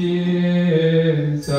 길자